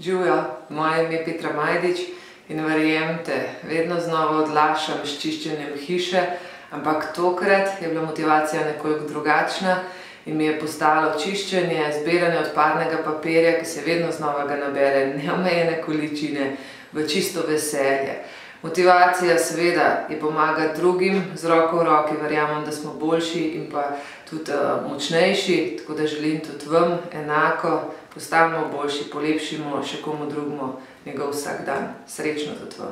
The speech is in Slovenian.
Živijo, moje ime je Petra Majdič in verjemite, vedno znova odlašam s čiščenjem hiše, ampak tokrat je bila motivacija nekoliko drugačna in mi je postalo čiščenje, zbiranje odpadnega papirja, ki se vedno znova ga nabere, neomejene količine, v čisto veselje. Motivacija seveda je pomagati drugim, z roko v roki verjamem, da smo boljši in pa tudi močnejši, tako da želim tudi vam enako. Postanimo boljši, polepšajmo še komu drugemu njegov vsakdan. Srečno tudi vam!